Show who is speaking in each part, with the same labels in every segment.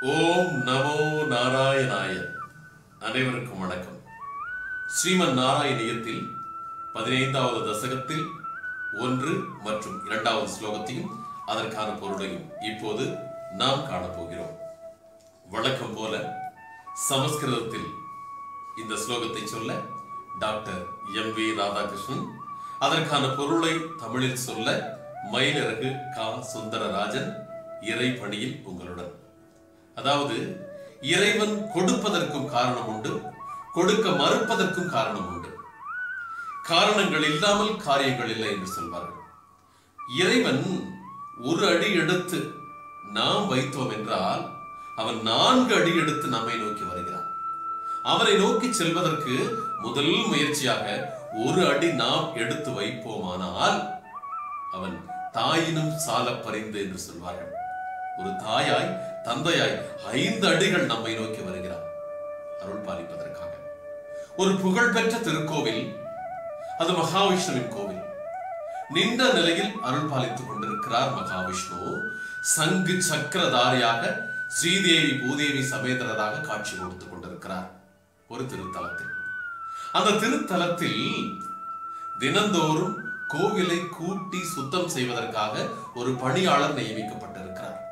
Speaker 1: ஓம் நமோ நாராயணாய. அனைவருக்கும் வணக்கம். ஸ்ரீமன் நாராயணியத்தில் பதினைந்தாவது தசகத்தில் ஒன்று மற்றும் இரண்டாவது ஸ்லோகத்தையும் அதற்கான பொருளையும் இப்போது நாம் காணப்போகிறோம். வழக்கம் போல சமஸ்கிருதத்தில் இந்த ஸ்லோகத்தை சொல்ல டாக்டர் எம் வி ராதாகிருஷ்ணன் அதற்கான பொருளை தமிழில் சொல்ல மயிலிறகு கா சுந்தரராஜன் இறை பணியில் உங்களுடன். அதாவது இறைவன் கொடுப்பதற்கும் காரணம் உண்டு கொடுக்க மறுப்பதற்கும் காரணம் உண்டு. காரணங்கள் இல்லாமல் காரியங்கள் இல்லை என்று சொல்வார்கள். இறைவன் ஒரு அடி எடுத்து நாம் வைத்தோம் என்றால் அவன் நான்கு அடி எடுத்து நம்மை நோக்கி வருகிறான். அவனை நோக்கி செல்வதற்கு முதல் முயற்சியாக ஒரு அடி நாம் எடுத்து வைப்போமானால் அவன் தாயினும் சால பறிந்து என்று சொல்வார்கள். ஒரு தாயாய் தந்தையாய் ஐந்து அடிகள் நம்மை நோக்கி வருகிறார். அருள் பாலிப்பதற்காக. ஒரு புகழ்பெற்ற திருக்கோவில் அது மகாவிஷ்ணுவின் கோவில். நின்ற நிலையில் அருள் பாலித்துக் கொண்டிருக்கிறார் மகாவிஷ்ணு. சங்கு சக்கரதாரியாக ஸ்ரீதேவி பூதேவி சமேதரராக காட்சி கொடுத்துக் கொண்டிருக்கிறார் ஒரு திருத்தலத்தில். அந்த திருத்தலத்தில் தினந்தோறும் கோவிலை கூட்டி சுத்தம் செய்வதற்காக ஒரு பணியாளர் நியமிக்கப்பட்டிருக்கிறார்.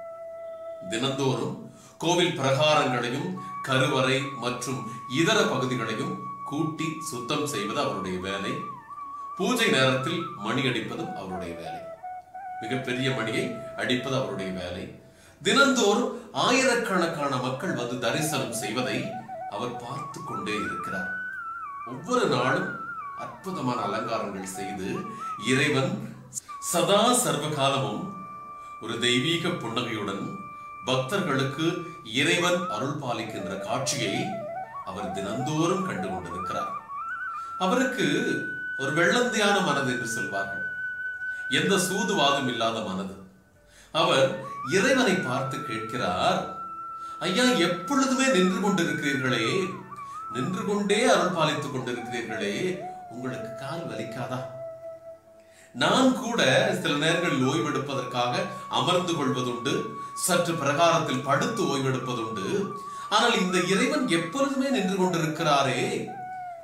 Speaker 1: தினந்தோறும் கோவில் பிரகாரங்களையும் கருவறை மற்றும் இதர பகுதிகளையும் கூட்டி சுத்தம் செய்வது அவருடைய வேலை. பூஜை நேரத்தில் மணி அடிப்பதும் அவருடைய வேலை. மிகப்பெரிய மணியை அடிப்பது அவருடைய வேலை. தினந்தோறும் ஆயிரக்கணக்கான மக்கள் வந்து தரிசனம் செய்வதை அவர் பார்த்து கொண்டே இருக்கிறார். ஒவ்வொரு நாளும் அற்புதமான அலங்காரங்கள் செய்து இறைவன் சதா சர்வகாலமும் ஒரு தெய்வீக புன்னகையுடன் பக்தர்களுக்கு இறைவன் அருள் பாலிக்கின்ற காட்சியை அவர் தினந்தோறும் கண்டு கொண்டிருக்கிறார் அவருக்கு ஒரு வெள்ளந்தியான மனது என்று சொல்வார்கள். எந்த சூதுவாதும் இல்லாத மனது. அவர் இறைவனை பார்த்து கேட்கிறார் ஐயா எப்பொழுதுமே நின்று கொண்டிருக்கிறீர்களே? நின்று கொண்டே அருள் பாலித்துக் கொண்டிருக்கிறீர்களே? உங்களுக்கு கால் வலிக்காதா? நான் கூட சில நேரங்கள் ஓய்வெடுப்பதற்காக அமர்ந்து கொள்வதுண்டு சற்று பிரகாரத்தில் படுத்து ஓய்வெடுப்பதுண்டு. ஆனால் இந்த இறைவன் எப்பொழுதுமே நின்று கொண்டிருக்கிறாரே?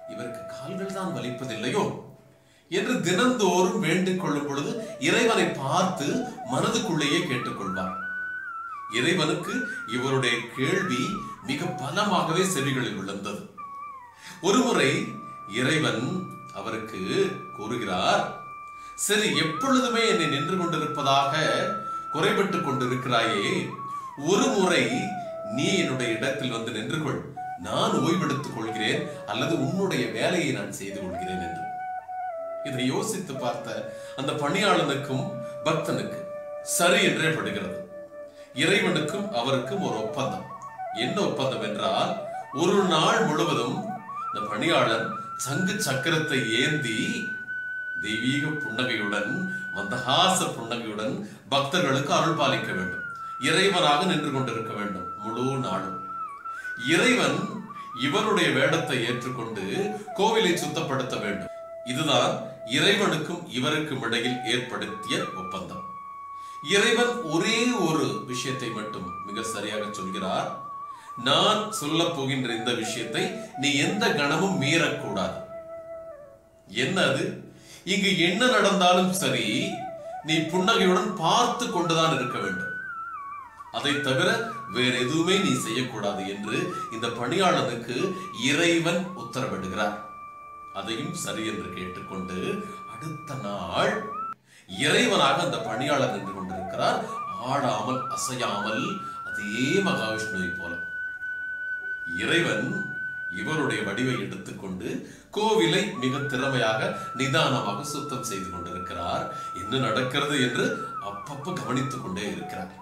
Speaker 1: இவருக்கு கால்கள் தான் வலிப்பதில்லையோ? என்று தினந்தோறும் வேண்டிக் கொள்ளும் பொழுது இறைவனை பார்த்து மனதுக்குள்ளேயே கேட்டுக்கொள்வார். இறைவனுக்கு இவருடைய கேள்வி மிக பலமாகவே செவிகளில் விழுந்தது. ஒருமுறை இறைவன் அவருக்கு கூறுகிறார் சரி எப்பொழுதுமே என்னை நின்று கொண்டிருப்பதாக குறைபட்டு கொண்டிருக்கிறாயே. ஒரு முறை நீ என்னுடைய இடத்தில் வந்து நின்று கொள் நான் ஓய்வெடுத்துக் கொள்கிறேன் அல்லது உன்னுடைய வேலையை நான் செய்து கொள்கிறேன் என்று. இதை யோசித்து பார்த்த அந்த பணியாளனுக்கும் பக்தனுக்கு சரி என்றே படுகிறது. இறைவனுக்கும் அவருக்கும் ஒரு ஒப்பந்தம். என்ன ஒப்பந்தம் என்றால் ஒரு நாள் முழுவதும் இந்த பணியாளன் சங்கு சக்கரத்தை ஏந்தி தெய்வீக புன்னகையுடன் மந்தகாச புன்னகையுடன் பக்தர்களுக்கு அருள் பாலிக்க வேண்டும். இறைவனாக நின்று கொண்டிருக்க வேண்டும் முழு நாளும். இறைவன் இவருடைய வேடத்தை ஏற்றுக்கொண்டு கோவிலை சுத்தப்படுத்த வேண்டும். இதுதான் இறைவனுக்கும் இவருக்கும் இடையில் ஏற்படுத்திய ஒப்பந்தம். இறைவன் ஒரே ஒரு விஷயத்தை மட்டும் மிக சரியாக சொல்கிறார். நான் சொல்ல போகின்ற இந்த விஷயத்தை நீ எந்த கணமும் மீறக்கூடாது. என்ன அது? இங்கு என்ன நடந்தாலும் சரி நீ புன்னகையுடன் பார்த்து கொண்டுதான் இருக்க வேண்டும். அதை தவிர வேற எதுவுமே நீ செய்யக்கூடாது என்று இந்த பணியாளனுக்கு இறைவன் உத்தரவிடுகிறார். அதையும் சரி என்று கேட்டுக்கொண்டு அடுத்த நாள் இறைவனாக அந்த பணியாளர் நின்று கொண்டிருக்கிறார். ஆடாமல் அசையாமல் அதே மகாவிஷ்ணுவை போல. இறைவன் இவருடைய வடிவை எடுத்துக்கொண்டு கோவிலை மிக திறமையாக நிதானமாக சுத்தம் செய்து கொண்டிருக்கிறார். என்ன நடக்கிறது என்று அப்பப்ப கவனித்துக் கொண்டே இருக்கிறார்.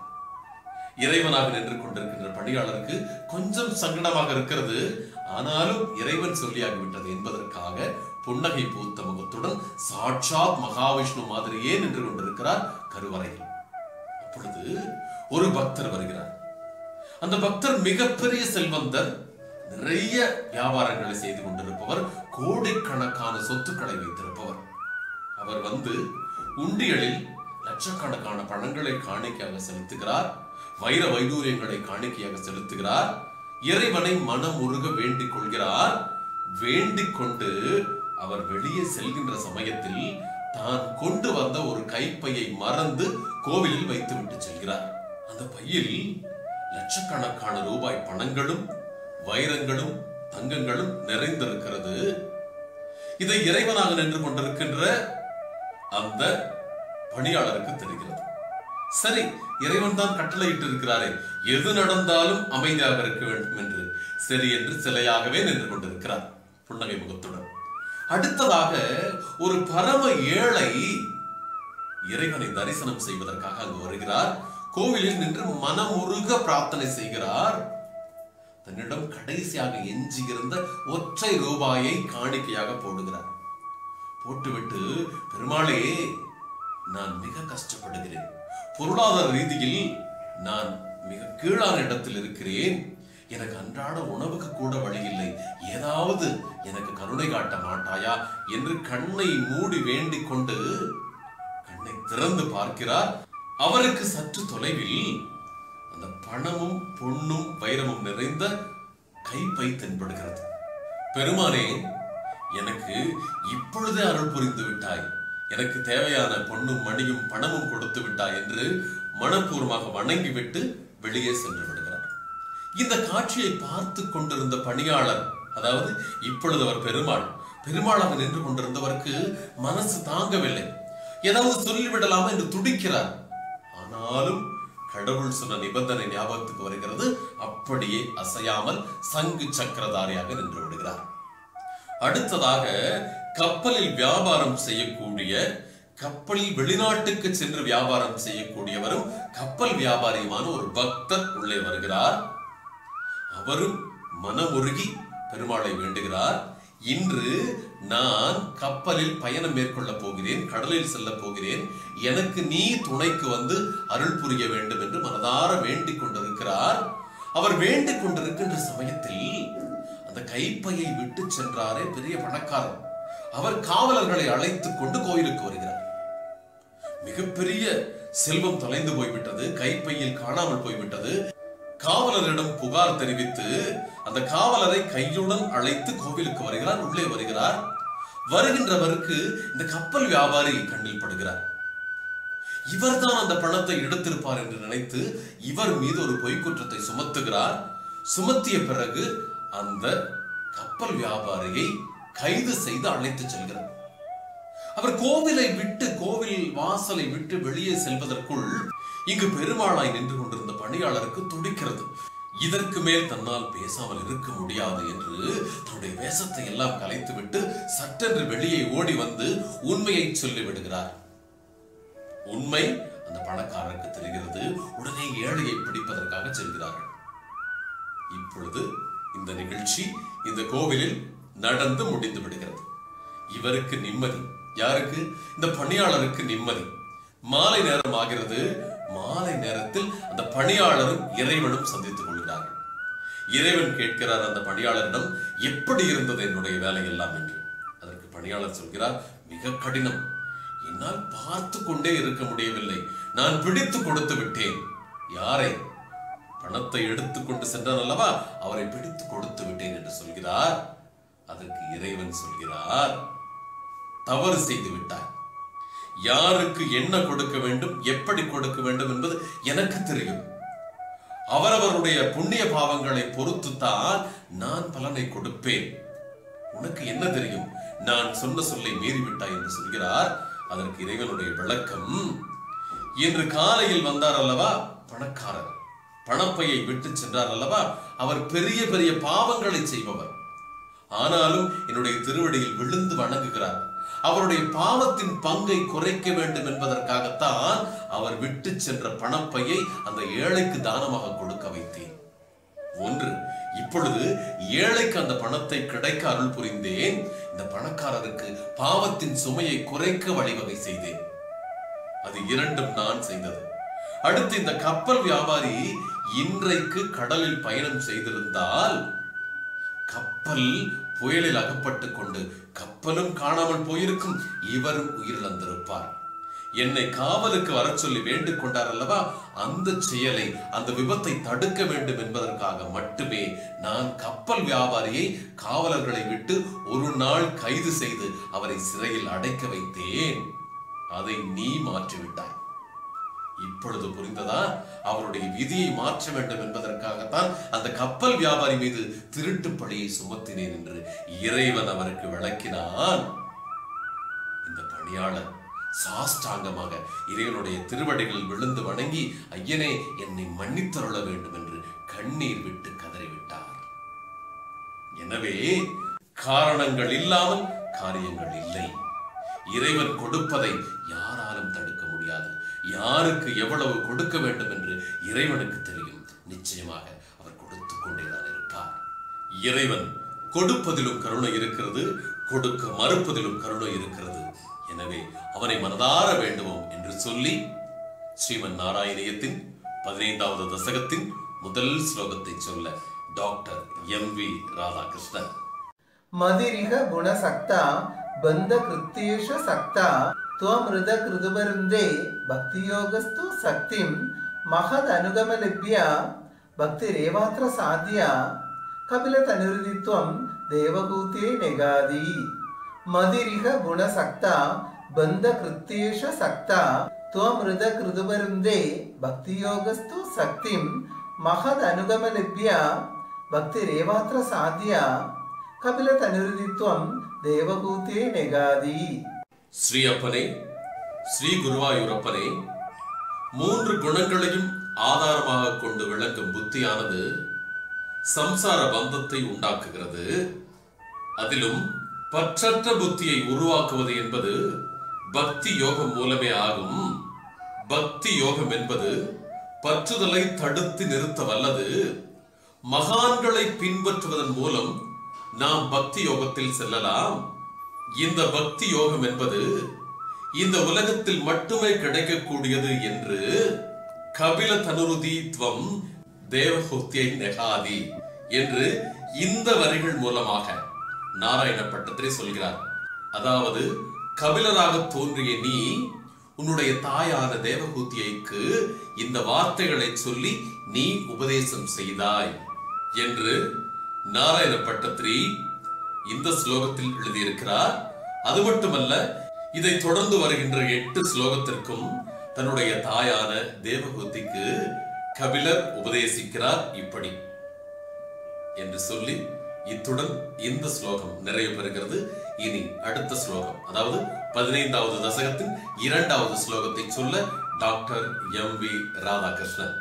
Speaker 1: இறைவனாக நின்று கொண்டிருக்கின்ற பணியாளருக்கு கொஞ்சம் சங்கடமாக இருக்கிறது. ஆனாலும் இறைவன் சொல்லியாகிவிட்டது என்பதற்காக புன்னகை பூத்த முகத்துடன் சாட்சாத் மகாவிஷ்ணு மாதிரியே நின்று கொண்டிருக்கிறார் கருவறையில். அப்பொழுது ஒரு பக்தர் வருகிறார். அந்த பக்தர் மிகப்பெரிய செல்வந்தர். நிறைய வியாபாரங்களை செய்து கொண்டிருப்பவர் கோடிக்கணக்கான சொத்துக்களை வைத்திருப்பவர். அவர் வந்து உண்டியலில் லட்சக்கணக்கான பணங்களை காணிக்கையாக செலுத்துகிறார் வைர வைடூரியங்களை காணிக்கையாக செலுத்துகிறார் இறைவனை மனம் உருக வேண்டிக் கொள்கிறார் வேண்டிக் கொண்டு அவர் வெளியே செல்கின்ற சமயத்தில் தான் கொண்டு வந்த ஒரு கைப்பையை மறந்து கோவிலில் வைத்துவிட்டு செல்கிறார். அந்த பையில் லட்சக்கணக்கான ரூபாய் பணங்களும் வைரங்களும் தங்கங்களும் நிறைந்திருக்கிறது. இதை இறைவனாக நின்று கொண்டிருக்கின்ற அந்த பணியாளருக்கு தெரிகிறது. சரி இறைவன் தான் கட்டளையிட்டு இருக்கிறாரே எது நடந்தாலும் அமைதியாக இருக்க வேண்டும் என்று. சரி என்று சிலையாகவே நின்று கொண்டிருக்கிறார் புன்னகை முகத்துடன். அடுத்ததாக ஒரு பரம ஏழை இறைவனை தரிசனம் செய்வதற்காக அங்கு வருகிறார். கோவிலில் நின்று மனமுருக பிரார்த்தனை செய்கிறார். தன்னிடம் கடைசியாக எஞ்சியிருந்த ஒற்றை ரூபாயை காணிக்கையாக போடுகிறார். போட்டுவிட்டு பெருமாளே நான் மிக கஷ்டப்படுகிறேன். பொருளாதார ரீதியில் நான் மிக கீழான இடத்தில் இருக்கிறேன். எனக்கு அன்றாட உணவுக்கு கூட வழி இல்லை. ஏதாவது எனக்கு கருணை காட்ட மாட்டாயா? என்று கண்ணை மூடி வேண்டிக் கொண்டு கண்ணை திறந்து பார்க்கிறார். அவருக்கு சற்று தொலைவில் அந்த பணமும் பொன்னும் வைரமும் நிறைந்த கைப்பை தென்படுகிறது. பெருமானே எனக்கு இப்பொழுதே அருள் புரிந்து விட்டாய். எனக்கு தேவையான பொன்னும் மணியும் பணமும் கொடுத்து விட்டாய் என்று மனப்பூர்வமாக வணங்கிவிட்டு வெளியே சென்று விடுகிறார். இந்த காட்சியை பார்த்து கொண்டிருந்த பணியாளர் அதாவது இப்பொழுது அவர் பெருமாள் பெருமாளாக நின்று கொண்டிருந்தவருக்கு மனசு தாங்கவில்லை. ஏதாவது சொல்லிவிடலாமா என்று துடிக்கிறார். ஆனாலும் கடவுள் சொன்ன நிபந்தனை ஞாபகத்துக்கு வருகிறது. அப்படியே அசையாமல் சங்கு சக்கரதாரியாக நின்று விடுகிறார். அடுத்ததாக கப்பலில் வியாபாரம் செய்யக்கூடிய கப்பலில் வெளிநாட்டுக்கு சென்று வியாபாரம் செய்யக்கூடியவரும் கப்பல் வியாபாரியுமான ஒரு பக்தர் உள்ளே வருகிறார். அவரும் மனமுருகி பெருமாளை வேண்டுகிறார். இன்று நான் கப்பலில் பயணம் மேற்கொள்ள போகிறேன் கடலில் செல்ல போகிறேன். எனக்கு நீ துணைக்கு வந்து அருள் புரிய வேண்டும் என்று மனதார வேண்டிக் கொண்டிருக்கிறார். அவர் வேண்டிக் கொண்டிருக்கின்ற சமயத்தில் அந்த கைப்பையை விட்டு சென்றாரே பெரிய பணக்காரர். அவர் காவலர்களை அழைத்துக் கொண்டு கோயிலுக்கு வருகிறார். மிகப்பெரிய செல்வம் தொலைந்து போய்விட்டது கைப்பையில் காணாமல் போய்விட்டது. காவலரிடம் புகார் தெரிவித்து அந்த காவலரை கையுடன் அழைத்து கோவிலுக்கு வருகிறார் உள்ளே வருகிறார். வருகின்றவருக்கு இந்த கப்பல் வியாபாரி கண்ணில் படுகிறார். இவர்தான் அந்த பணத்தை எடுத்திருப்பார் என்று நினைத்து இவர் மீது ஒரு பொய்க்குற்றத்தை சுமத்துகிறார். சுமத்திய பிறகு அந்த கப்பல் வியாபாரியை கைது செய்து அழைத்து செல்கிறார். அவர் கோவிலை விட்டு கோவில் வாசலை விட்டு வெளியே செல்வதற்குள் இங்கு பெருமாளாய் நின்று கொண்டிருந்த பணியாளருக்கு துடிக்கிறது. இதற்கு மேல் தன்னால் பேசாமல் இருக்க முடியாது என்று தன்னுடைய வேஷத்தை எல்லாம் கலைத்துவிட்டு சட்டென்று வெளியே ஓடி வந்து உண்மையை சொல்லி விடுகிறார். உண்மை அந்த பணக்காரருக்கு தெரிகிறது. உடனே ஏழையை பிடிப்பதற்காக செல்கிறார்கள். இப்பொழுது இந்த நிகழ்ச்சி இந்த கோவிலில் நடந்து முடிந்து விடுகிறது. இவருக்கு நிம்மதி. யாருக்கு? இந்த பணியாளருக்கு நிம்மதி. மாலை நேரம் ஆகிறது. மாலை நேரத்தில் அந்த பணியாளரும் இறைவனும் சந்தித்துக் கொள்கிறார்கள். இறைவன் கேட்கிறார் அந்த பணியாளரிடம் எப்படி இருந்தது என்னுடைய வேலை எல்லாம் என்று. அதற்கு பணியாளர் சொல்கிறார் மிக கடினம். என்னால் பார்த்து கொண்டே இருக்க முடியவில்லை. நான் பிடித்து கொடுத்து விட்டேன். யாரை? பணத்தை எடுத்துக்கொண்டு சென்றார் அல்லவா? அவரை பிடித்து கொடுத்து விட்டேன் என்று சொல்கிறார். அதற்கு இறைவன் சொல்கிறார் தவறு செய்து விட்டாய். யாருக்கு என்ன கொடுக்க வேண்டும் எப்படி கொடுக்க வேண்டும் என்பது எனக்கு தெரியும். அவரவருடைய புண்ணிய பாவங்களை பொறுத்துத்தான் நான் பலனை கொடுப்பேன். உனக்கு என்ன தெரியும்? நான் சொன்ன சொல்லை மீறிவிட்டாய் என்று சொல்கிறார். அதற்கு இறைவனுடைய விளக்கம் இன்று காலையில் வந்தார் அல்லவா? பணக்காரர். பணப்பையை விட்டு சென்றார் அல்லவா? அவர் பெரிய பெரிய பாவங்களை செய்பவர். ஆனாலும் என்னுடைய திருவடியில் விழுந்து வணங்குகிறார். அவருடைய பாவத்தின் பங்கை குறைக்க வேண்டும் என்பதற்காகத்தான் அவர் விட்டு சென்ற பணப்பையை அந்த ஏழைக்கு தானமாக கொடுக்க வைத்தேன். ஒன்று இப்பொழுது ஏழைக்கு அந்த பணத்தை கிடைக்க அருள் புரிந்தேன். இந்த பணக்காரருக்கு பாவத்தின் சுமையை குறைக்க வழிவகை செய்தேன். அது இரண்டும் நான் செய்தது. அடுத்து இந்த கப்பல் வியாபாரி இன்றைக்கு கடலில் பயணம் செய்திருந்தால் கப்பல் புயலில் அகப்பட்டு கொண்டு கப்பலும் காணாமல் போயிருக்கும். இவரும் உயிரிழந்திருப்பார். என்னை காவலுக்கு வரச் சொல்லி வேண்டிக் கொண்டார் அல்லவா அந்த செயலை அந்த விபத்தை தடுக்க வேண்டும் என்பதற்காக மட்டுமே நான் கப்பல் வியாபாரியை காவலர்களை விட்டு ஒரு நாள் கைது செய்து அவரை சிறையில் அடைக்க வைத்தேன். அதை நீ மாற்றிவிட்டாய். இப்பொழுது புரிந்ததா? அவருடைய விதியை மாற்ற வேண்டும் என்பதற்காகத்தான் அந்த கப்பல் வியாபாரி மீது திருட்டு பழியை சுமத்தினேன் என்று இறைவன் அவருக்கு விளக்கினான். இந்த பணியாளர் சாஷ்டாங்கமாக இறைவனுடைய திருவடிகளில் விழுந்து வணங்கி ஐயனே என்னை மன்னித்தருள வேண்டும் என்று கண்ணீர் விட்டு கதறிவிட்டார். எனவே காரணங்கள் இல்லாமல் காரியங்கள் இல்லை. இறைவன் கொடுப்பதை யார் யாருக்கு எவ்வளவு கொடுக்க வேண்டும் என்று இறைவனுக்கு தெரியும். நிச்சயமாக அவர் கொடுத்து கொண்டேதான் இருப்பார். இறைவன் கொடுப்பதிலும் கருணை இருக்கிறது கொடுக்க மறுப்பதிலும் கருணை இருக்கிறது. எனவே அவனை மனதார வேண்டுவோம் என்று சொல்லி ஸ்ரீமன் நாராயணியத்தின் பதினைந்தாவது தசகத்தின் முதல் ஸ்லோகத்தை சொல்ல டாக்டர் எம் வி ராதாகிருஷ்ணன்.
Speaker 2: மதிரிக குணசக்தா பந்த கிருத்தேஷு சக்தா ത്വമൃതകൃതുപരുന്തേ ഭക്തിയോഗസ്തു സക്തിം മഹദനുഗമലഭ്യ ഭക്തിരേവാത്ര സാധ്യ കപിലതനുരുതിത്വം ദേവകൂത്തേ നെഗാതി. മതിരിഹ ഗുണസക്ത ബന്ധകൃത്യേഷ സക്ത ത്വമൃത കൃതുപരുന്തേ ഭക്തിയോഗസ്തു സക്തിം മഹത് ഭക്തിരേവാത്ര സാധ്യ കപിലതനുരുതിത്വം ദേവകൂത്തേ നെഗാതി.
Speaker 1: ஸ்ரீ அப்பனே ஸ்ரீ குருவாயூரப்பனே மூன்று குணங்களையும் ஆதாரமாக கொண்டு விளங்கும் புத்தியானது சம்சார பந்தத்தை உண்டாக்குகிறது. அதிலும் பற்றற்ற புத்தியை உருவாக்குவது என்பது பக்தி யோகம் மூலமே ஆகும். பக்தி யோகம் என்பது பற்றுதலை தடுத்து நிறுத்த வல்லது மகான்களை பின்பற்றுவதன் மூலம் நாம் பக்தி யோகத்தில் செல்லலாம். இந்த பக்தி யோகம் என்பது இந்த உலகத்தில் மட்டுமே கிடைக்கக்கூடியது என்று கபில தனுருதி துவம் தேவஹூத்தியை நெகாதி என்று இந்த வரிகள் மூலமாக நாராயண பட்டத்திலே சொல்கிறார். அதாவது கபிலராக தோன்றிய நீ உன்னுடைய தாயான தேவகூத்தியைக்கு இந்த வார்த்தைகளை சொல்லி நீ உபதேசம் செய்தாய் என்று நாராயண பட்டத்திரி இந்த ஸ்லோகத்தில் எழுதியிருக்கிறார். அது மட்டுமல்ல இதை தொடர்ந்து வருகின்ற எட்டு ஸ்லோகத்திற்கும் தன்னுடைய தாயான தேவகூத்திக்கு கபிலர் உபதேசிக்கிறார் இப்படி. என்று சொல்லி இத்துடன் இந்த ஸ்லோகம் நிறைவு பெறுகிறது. இனி அடுத்த ஸ்லோகம் அதாவது பதினைந்தாவது தசகத்தின் இரண்டாவது ஸ்லோகத்தை சொல்ல டாக்டர் எம் வி ராதாகிருஷ்ணன்.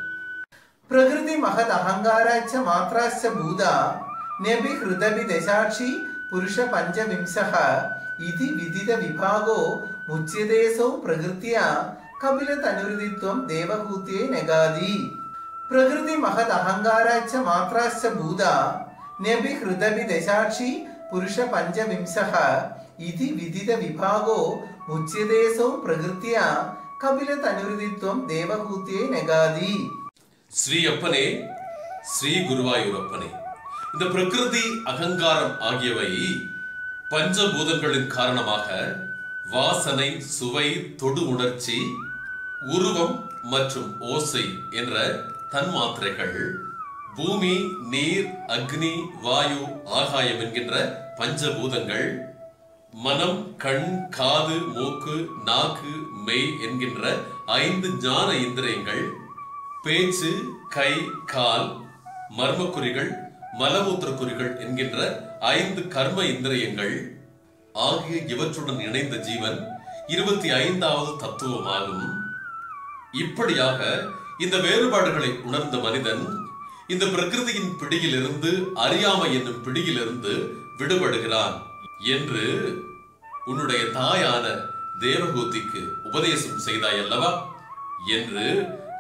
Speaker 2: பிரகிருதி மகத் அகங்காராச்ச மாத்ராச்ச பூதா நெபி ஹிருதபி தசாட்சி പുരുഷ പഞ്ചവിംശഃ ഇതി വിദിത വിഭാഗോ മുച്യതേസൗ പ്രകൃത്യ കപില തനുരുതിത്വം ദേവഭൂത്യേ നഗാതി പ്രകൃതി മഹത് അഹങ്കാരാച്ച മാത്രാശ്ച ഭൂത നബി ഹൃദവി ദശാക്ഷി പുരുഷ പഞ്ചവിംശഃ ഇതി വിദിത വിഭാഗോ മുച്യതേസൗ പ്രകൃത്യ കപില തനുരുതിത്വം
Speaker 1: ദേവഭൂത്യേ നഗാതി ശ്രീ അപ്പനെ ശ്രീ ഗുരുവായൂരപ്പനെ இந்த பிரகிருதி அகங்காரம் ஆகியவை பஞ்சபூதங்களின் காரணமாக வாசனை சுவை தொடு உணர்ச்சி உருவம் மற்றும் ஓசை என்ற தன்மாத்திரைகள் பூமி நீர் அக்னி வாயு ஆகாயம் என்கின்ற பஞ்சபூதங்கள் மனம் கண் காது மூக்கு நாக்கு மெய் என்கின்ற ஐந்து ஞான இந்திரியங்கள் பேச்சு கை கால் மர்மக்குறிகள் மலமூத்திர குறிகள் என்கின்ற ஐந்து கர்ம இந்திரியங்கள் ஆகிய இவற்றுடன் இணைந்த ஜீவன் இருபத்தி ஐந்தாவது தத்துவமாகும். இப்படியாக இந்த வேறுபாடுகளை உணர்ந்த மனிதன் இந்த பிரகிருதியின் பிடியிலிருந்து அறியாமை என்னும் பிடியிலிருந்து விடுபடுகிறான் என்று உன்னுடைய தாயான தேவகூதிக்கு உபதேசம் செய்தாய் அல்லவா என்று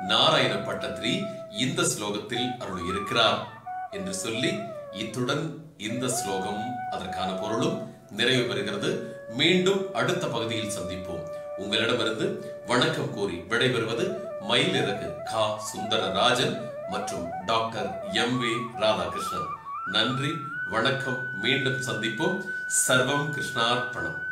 Speaker 1: நாராயண பட்டத்திரி இந்த ஸ்லோகத்தில் அருள் இருக்கிறார் என்று சொல்லி இத்துடன் இந்த ஸ்லோகம் அதற்கான பொருளும் நிறைவு பெறுகிறது. மீண்டும் அடுத்த பகுதியில் சந்திப்போம். உங்களிடமிருந்து வணக்கம் கூறி விடைபெறுவது மயிலிறகு கா. சுந்தரராஜன் மற்றும் டாக்டர் எம். வி. ராதாகிருஷ்ணன். நன்றி வணக்கம் மீண்டும் சந்திப்போம். சர்வம் கிருஷ்ணார்ப்பணம்.